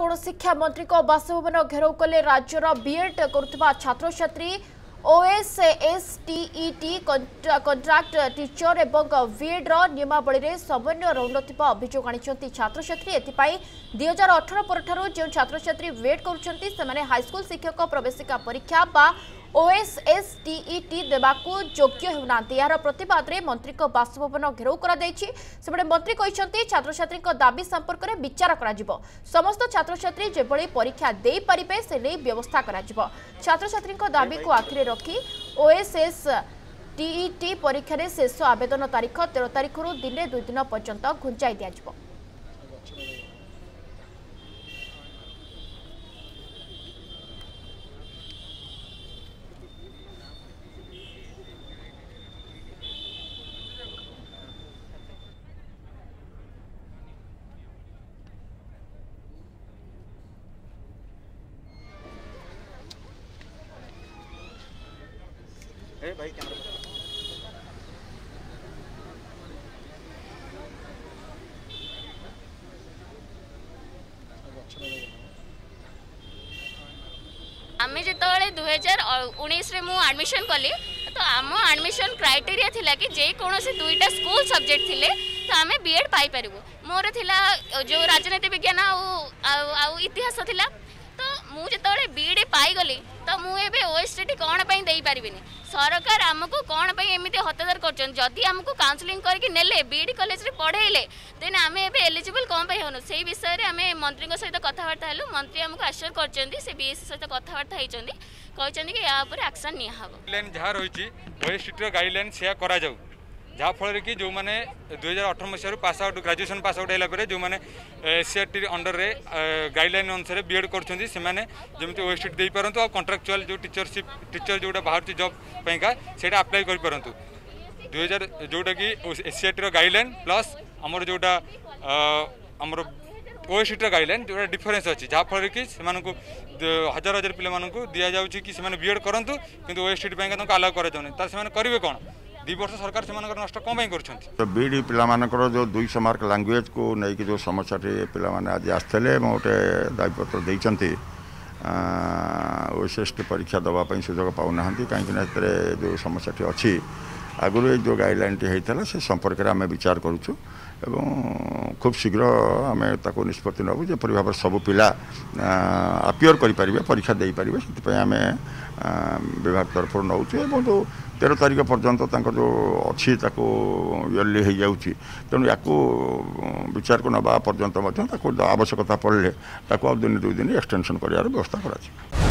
কোণ শিক্ষামন্ত্রী বাসভবন ঘেরাও কলে রাজ্যর বিএড করুবা ছাত্রছাত্রী ওএসএসটিইটি কন্ট্রাক্ট টিচর এবং ভিএড্র নিয়মাবলীরে সমন্বয় রহুনথিবা অভিযোগ আনিছন্তি ছাত্রছাত্রী এথিপাই দুই হাজার অঠর পরঠার যে ছাত্রছাত্রী ওয়েট করছেন সেমানে হাইস্কুল শিক্ষক প্রবেশিকা পরীক্ষা বা ଓଏସ୍ଏସ୍ଟିଇଟି ଦେବାକୁ ଯୋଗ୍ୟ ହେଉନାହାନ୍ତି ଏହାର ପ୍ରତିବାଦରେ ମନ୍ତ୍ରୀଙ୍କ ବାସଭବନ ଘେରାଉ କରାଯାଇଛି ସେପଟେ ମନ୍ତ୍ରୀ କହିଛନ୍ତି ଛାତ୍ରଛାତ୍ରୀଙ୍କ ଦାବି ସମ୍ପର୍କରେ ବିଚାର କରାଯିବ ସମସ୍ତ ଛାତ୍ରଛାତ୍ରୀ ଯେଭଳି ପରୀକ୍ଷା ଦେଇପାରିବେ ସେ ନେଇ ବ୍ୟବସ୍ଥା କରାଯିବ ଛାତ୍ରଛାତ୍ରୀଙ୍କ ଦାବିକୁ ଆଖିରେ ରଖି ଓଏସ୍ଏସ୍ ଟିଇଟି ପରୀକ୍ଷାରେ ଶେଷ ଆବେଦନ ତାରିଖ ତେର ତାରିଖରୁ ଦିନେ ଦୁଇ ଦିନ ପର୍ଯ୍ୟନ୍ତ ଘୁଞ୍ଚାଇ ଦିଆଯିବ अरे भाई कैमरा आम जो दुईार उन्नीस आडमिशन कली तो आम आडमिशन क्राइटेरिया कि जेकोसी दुईटा स्कूल सब्जेक्ट थी तो आम बीएड पाई मोर थिला जो राजनीति विज्ञान आतिहास तो मुझे बीएड पाईगली तो मुझे ओएसटी कौन पर देपरि ସରକାର ଆମକୁ କ'ଣ ପାଇଁ ଏମିତି ହତାଦର କରୁଛନ୍ତି ଯଦି ଆମକୁ କାଉନ୍ସିଲିଂ କରିକି ନେଲେ ବିଇଡ଼ି କଲେଜରେ ପଢ଼େଇଲେ ଦେନ୍ ଆମେ ଏବେ ଏଲିଜିବଲ୍ କ'ଣ ପାଇଁ ହେଉନୁ ସେଇ ବିଷୟରେ ଆମେ ମନ୍ତ୍ରୀଙ୍କ ସହିତ କଥାବାର୍ତ୍ତା ହେଲୁ ମନ୍ତ୍ରୀ ଆମକୁ ଆଶ୍ୟୋର କରିଛନ୍ତି ସେ ବିଏସ୍ସି ସହିତ କଥାବାର୍ତ୍ତା ହୋଇଛନ୍ତି କହିଛନ୍ତି କି ଏହା ଉପରେ ଆକ୍ସନ୍ ନିଆହେବ ଯାହା ରହିଛି ବୟୋଷ୍ଟ୍ରିକ୍ଟର ଗାଇଡ଼ଲାଇନ୍ ସେୟା କରାଯାଉ ଯାହାଫଳରେ କି ଯେଉଁମାନେ ଦୁଇହଜାର ଅଠର ମସିହାରୁ pass out graduation pass out ହେଲା ପରେ ଯେଉଁମାନେ ଏସ୍ସିଆର୍ଟି ଅଣ୍ଡରରେ ଗାଇଡ଼ଲାଇନ୍ ଅନୁସାରେ ବିଏଡ଼୍ କରୁଛନ୍ତି ସେମାନେ ଯେମିତି ୱେବସାଇଟ୍ ଦେଇପାରନ୍ତୁ ଆଉ କଣ୍ଟ୍ରାକ୍ଚୁଆଲ୍ ଯେଉଁ ଟିଚରସିପ୍ ଟିଚର ଯେଉଁଟା ବାହାରୁଛି ଜବ୍ ପାଇଁକା ସେଇଟା ଆପ୍ଲାଏ କରିପାରନ୍ତୁ ଦୁଇହଜାର ଯେଉଁଟାକି ଏସ୍ସିଆର୍ଟିର ଗାଇଡ଼ଲାଇନ୍ ପ୍ଲସ୍ ଆମର ଯେଉଁଟା ଆମର ଓଏସିଟିର ଗାଇଡ଼ଲାଇନ୍ ଯେଉଁଟା ଡିଫରେନ୍ସ ଅଛି ଯାହାଫଳରେ କି ସେମାନଙ୍କୁ ହଜାର ହଜାର ପିଲାମାନଙ୍କୁ ଦିଆଯାଉଛି କି ସେମାନେ ବିଏଡ଼୍ କରନ୍ତୁ କିନ୍ତୁ ଓଏସିଟି ପାଇଁକା ତାଙ୍କୁ ଆଲାଉ କରାଯାଉନି ତାହେଲେ ସେମାନେ କରିବେ କ'ଣ ଦୁଇ ବର୍ଷ ସରକାର ସେମାନଙ୍କର ନଷ୍ଟ କ'ଣ ପାଇଁ କରୁଛନ୍ତି ବି ଡ଼ି ପିଲାମାନଙ୍କର ଯେଉଁ ଦୁଇଶହ ମାର୍କ ଲାଙ୍ଗୁଏଜ୍କୁ ନେଇକି ଯେଉଁ ସମସ୍ୟାଟି ପିଲାମାନେ ଆଜି ଆସିଥିଲେ ଏବଂ ଗୋଟେ ଦାବିପତ୍ର ଦେଇଛନ୍ତି ଓଏସ୍ଏସ୍ଟି ପରୀକ୍ଷା ଦେବା ପାଇଁ ସୁଯୋଗ ପାଉନାହାନ୍ତି କାହିଁକିନା ଏଥିରେ ଯେଉଁ ସମସ୍ୟାଟି ଅଛି ଆଗରୁ ଏ ଯେଉଁ ଗାଇଡ଼ଲାଇନ୍ଟି ହେଇଥିଲା ସେ ସମ୍ପର୍କରେ ଆମେ ବିଚାର କରୁଛୁ ଏବଂ ଖୁବ୍ ଶୀଘ୍ର ଆମେ ତାକୁ ନିଷ୍ପତ୍ତି ନେବୁ ଯେପରି ଭାବରେ ସବୁ ପିଲା ଆପିୟର କରିପାରିବେ ପରୀକ୍ଷା ଦେଇପାରିବେ ସେଥିପାଇଁ ଆମେ ବିଭାଗ ତରଫରୁ ନେଉଛୁ ଏବଂ ଯେଉଁ ତେର ତାରିଖ ପର୍ଯ୍ୟନ୍ତ ତାଙ୍କର ଯେଉଁ ଅଛି ତାକୁ ଇୟର୍ଲି ହେଇଯାଉଛି ତେଣୁ ୟାକୁ ବିଚାରକୁ ନେବା ପର୍ଯ୍ୟନ୍ତ ମଧ୍ୟ ତାକୁ ଆବଶ୍ୟକତା ପଡ଼ିଲେ ତାକୁ ଆଉ ଦିନେ ଦୁଇ ଦିନ ଏକ୍ସଟେନସନ୍ କରିବାର ବ୍ୟବସ୍ଥା କରାଯିବ